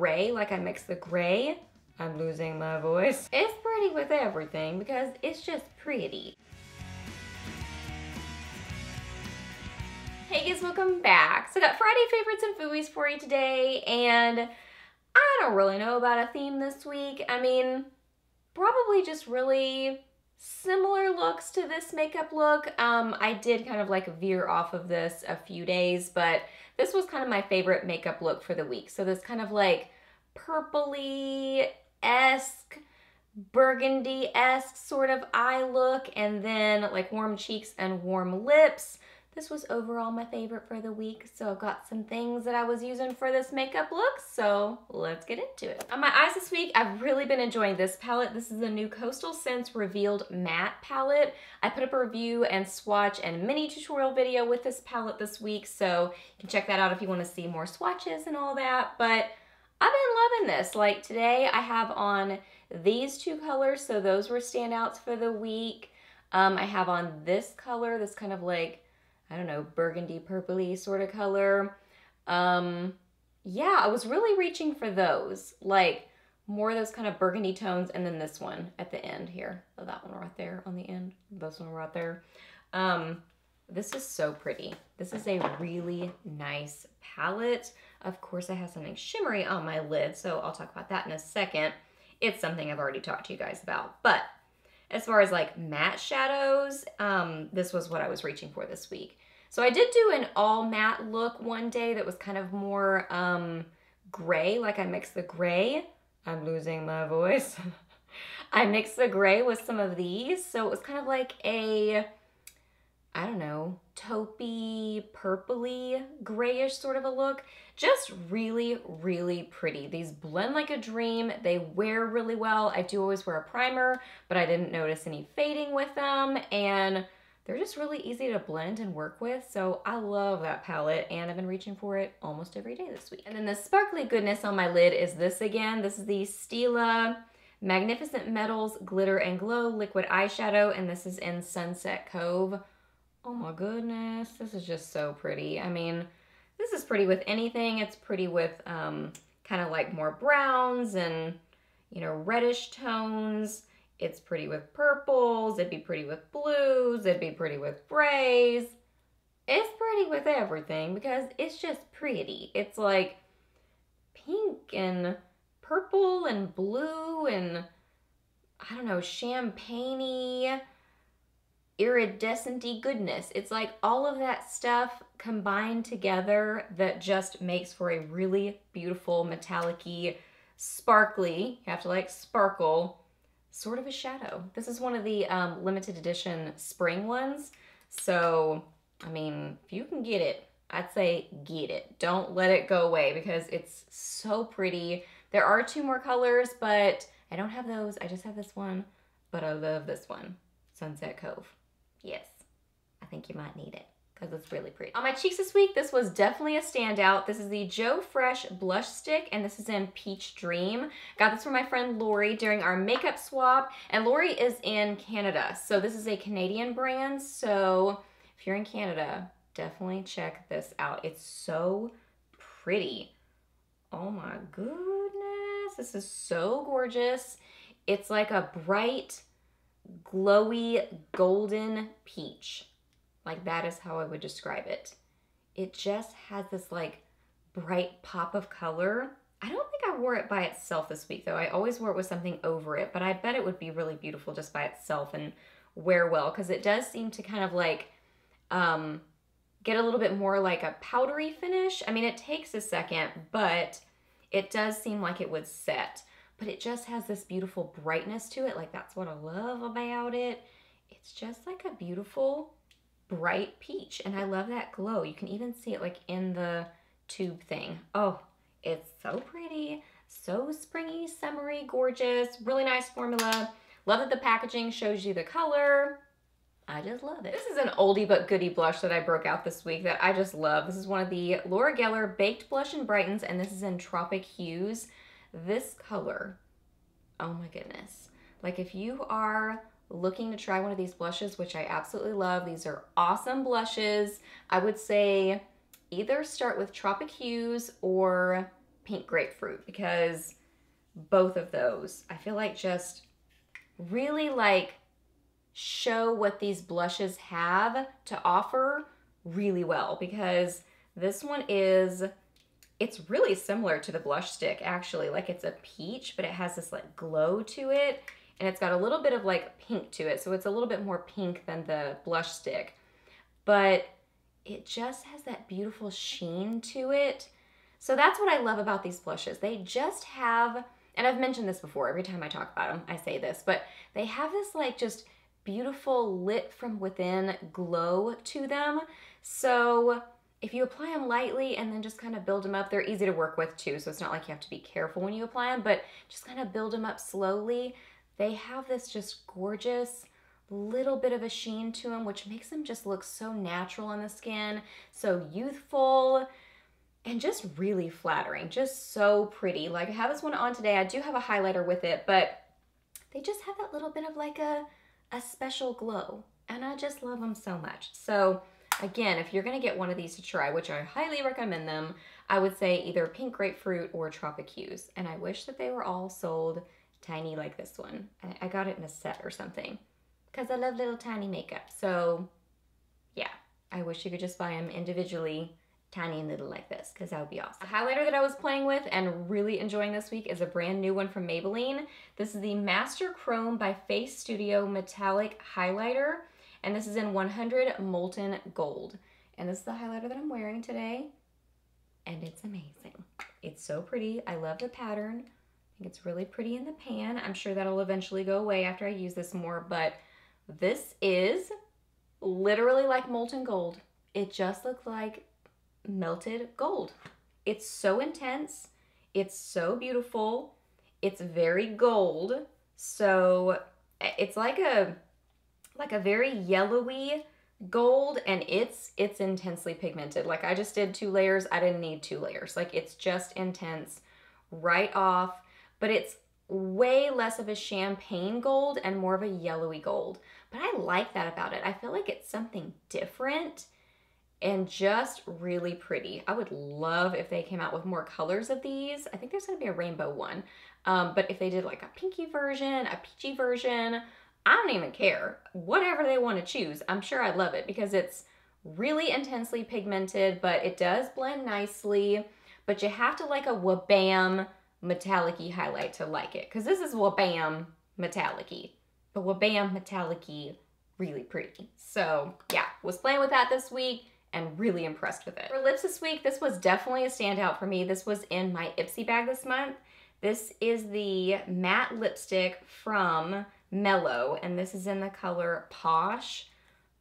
gray, like I mix the gray. I'm losing my voice. It's pretty with everything because it's just pretty. Hey guys, welcome back. So I got Friday favorites and fooeys for you today and I don't really know about a theme this week. I mean, probably just really similar looks to this makeup look. Um, I did kind of like veer off of this a few days, but this was kind of my favorite makeup look for the week. So this kind of like purpley-esque, burgundy-esque sort of eye look, and then like warm cheeks and warm lips. This was overall my favorite for the week, so I've got some things that I was using for this makeup look, so let's get into it. On my eyes this week, I've really been enjoying this palette. This is the new Coastal Scents Revealed Matte Palette. I put up a review and swatch and mini tutorial video with this palette this week, so you can check that out if you want to see more swatches and all that, but I've been loving this. Like today I have on these two colors, so those were standouts for the week. Um, I have on this color, this kind of like I don't know, burgundy purpley sort of color. Um, yeah, I was really reaching for those, like more of those kind of burgundy tones, and then this one at the end here. Oh, that one right there on the end. This one right there. Um, this is so pretty. This is a really nice palette. Of course, I have something shimmery on my lid, so I'll talk about that in a second. It's something I've already talked to you guys about, but as far as like matte shadows, um, this was what I was reaching for this week. So I did do an all matte look one day that was kind of more um, gray, like I mixed the gray. I'm losing my voice. I mixed the gray with some of these, so it was kind of like a, I don't know, taupey, purpley, grayish sort of a look. Just really, really pretty. These blend like a dream. They wear really well. I do always wear a primer, but I didn't notice any fading with them. And they're just really easy to blend and work with. So I love that palette and I've been reaching for it almost every day this week. And then the sparkly goodness on my lid is this again. This is the Stila Magnificent Metals Glitter and Glow Liquid Eyeshadow. And this is in Sunset Cove. Oh my goodness, this is just so pretty. I mean, this is pretty with anything. It's pretty with um, kind of like more browns and, you know, reddish tones. It's pretty with purples. It'd be pretty with blues. It'd be pretty with grays. It's pretty with everything because it's just pretty. It's like pink and purple and blue and I don't know, champagne iridescent goodness. It's like all of that stuff combined together that just makes for a really beautiful metallic sparkly, you have to like sparkle, sort of a shadow. This is one of the um, limited edition spring ones. So, I mean, if you can get it, I'd say get it. Don't let it go away because it's so pretty. There are two more colors, but I don't have those. I just have this one, but I love this one, Sunset Cove. Yes, I think you might need it because it's really pretty. On my cheeks this week, this was definitely a standout. This is the Joe Fresh Blush Stick, and this is in Peach Dream. Got this from my friend Lori during our makeup swap, and Lori is in Canada, so this is a Canadian brand, so if you're in Canada, definitely check this out. It's so pretty. Oh my goodness, this is so gorgeous. It's like a bright, glowy golden peach. Like that is how I would describe it. It just has this like bright pop of color. I don't think I wore it by itself this week though. I always wore it with something over it, but I bet it would be really beautiful just by itself and wear well because it does seem to kind of like um, get a little bit more like a powdery finish. I mean, it takes a second, but it does seem like it would set but it just has this beautiful brightness to it. Like that's what I love about it. It's just like a beautiful bright peach and I love that glow. You can even see it like in the tube thing. Oh, it's so pretty, so springy, summery, gorgeous, really nice formula. Love that the packaging shows you the color. I just love it. This is an oldie but goodie blush that I broke out this week that I just love. This is one of the Laura Geller Baked Blush and Brightens and this is in Tropic Hues. This color, oh my goodness. Like if you are looking to try one of these blushes, which I absolutely love, these are awesome blushes. I would say either start with Tropic Hues or Pink Grapefruit because both of those I feel like just really like show what these blushes have to offer really well because this one is it's really similar to the blush stick actually. Like it's a peach but it has this like glow to it and it's got a little bit of like pink to it so it's a little bit more pink than the blush stick. But it just has that beautiful sheen to it. So that's what I love about these blushes. They just have and I've mentioned this before every time I talk about them I say this but they have this like just beautiful lit from within glow to them. So if you apply them lightly and then just kind of build them up, they're easy to work with too, so it's not like you have to be careful when you apply them, but just kind of build them up slowly. They have this just gorgeous little bit of a sheen to them, which makes them just look so natural on the skin, so youthful, and just really flattering, just so pretty. Like I have this one on today. I do have a highlighter with it, but they just have that little bit of like a, a special glow, and I just love them so much. So Again, if you're gonna get one of these to try, which I highly recommend them, I would say either pink grapefruit or tropic hues. And I wish that they were all sold tiny like this one. I got it in a set or something because I love little tiny makeup. So yeah, I wish you could just buy them individually tiny and little like this because that would be awesome. The highlighter that I was playing with and really enjoying this week is a brand new one from Maybelline. This is the Master Chrome by Face Studio Metallic Highlighter and this is in 100 Molten Gold. And this is the highlighter that I'm wearing today, and it's amazing. It's so pretty. I love the pattern. I think it's really pretty in the pan. I'm sure that'll eventually go away after I use this more, but this is literally like molten gold. It just looks like melted gold. It's so intense. It's so beautiful. It's very gold. So it's like a like a very yellowy gold and it's it's intensely pigmented. Like I just did two layers. I didn't need two layers. Like it's just intense right off, but it's way less of a champagne gold and more of a yellowy gold. But I like that about it. I feel like it's something different and just really pretty. I would love if they came out with more colors of these. I think there's gonna be a rainbow one. Um, but if they did like a pinky version, a peachy version, I don't even care. Whatever they want to choose, I'm sure I'd love it because it's really intensely pigmented, but it does blend nicely. But you have to like a Wabam metallic highlight to like it because this is Wabam metallic but Wabam metallic really pretty. So yeah, was playing with that this week and really impressed with it. For lips this week, this was definitely a standout for me. This was in my Ipsy bag this month. This is the matte lipstick from Mellow, and this is in the color Posh.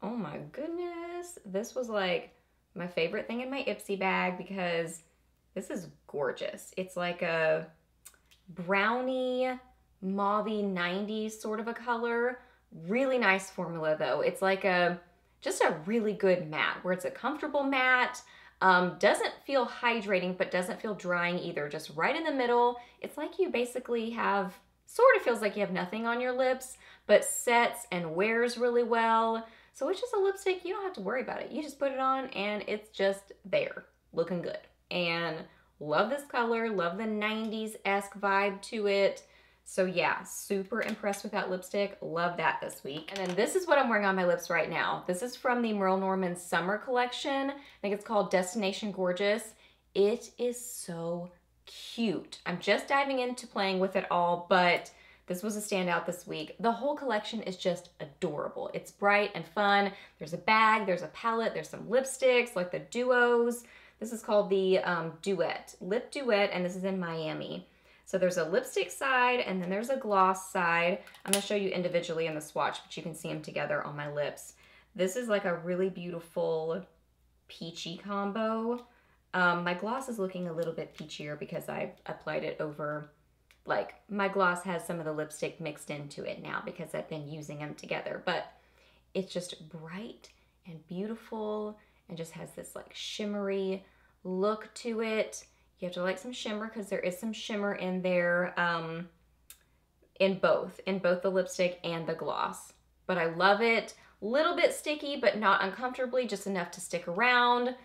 Oh my goodness. This was like my favorite thing in my Ipsy bag because this is gorgeous. It's like a brownie, mauvey 90s sort of a color. Really nice formula though. It's like a, just a really good matte where it's a comfortable matte. Um, doesn't feel hydrating, but doesn't feel drying either. Just right in the middle. It's like you basically have sort of feels like you have nothing on your lips, but sets and wears really well. So it's just a lipstick, you don't have to worry about it. You just put it on and it's just there, looking good. And love this color, love the 90s-esque vibe to it. So yeah, super impressed with that lipstick. Love that this week. And then this is what I'm wearing on my lips right now. This is from the Merle Norman Summer Collection. I think it's called Destination Gorgeous. It is so cute. I'm just diving into playing with it all, but this was a standout this week. The whole collection is just adorable. It's bright and fun. There's a bag, there's a palette, there's some lipsticks, like the duos. This is called the um, Duet, Lip Duet, and this is in Miami. So there's a lipstick side, and then there's a gloss side. I'm gonna show you individually in the swatch, but you can see them together on my lips. This is like a really beautiful peachy combo. Um, my gloss is looking a little bit peachier because I applied it over, like my gloss has some of the lipstick mixed into it now because I've been using them together, but it's just bright and beautiful and just has this like shimmery look to it. You have to like some shimmer because there is some shimmer in there um, in both, in both the lipstick and the gloss. But I love it. Little bit sticky, but not uncomfortably, just enough to stick around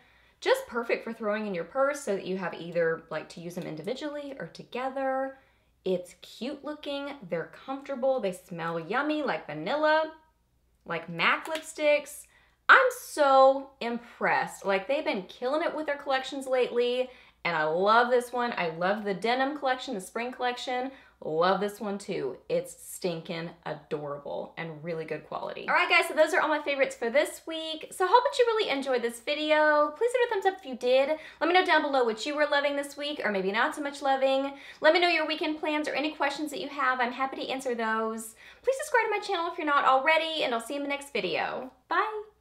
just perfect for throwing in your purse so that you have either like to use them individually or together. It's cute looking, they're comfortable, they smell yummy like vanilla, like MAC lipsticks. I'm so impressed. Like they've been killing it with their collections lately and I love this one. I love the denim collection, the spring collection. Love this one too. It's stinking adorable and really good quality. All right guys, so those are all my favorites for this week. So I hope that you really enjoyed this video. Please hit a thumbs up if you did. Let me know down below what you were loving this week or maybe not so much loving. Let me know your weekend plans or any questions that you have. I'm happy to answer those. Please subscribe to my channel if you're not already and I'll see you in the next video. Bye.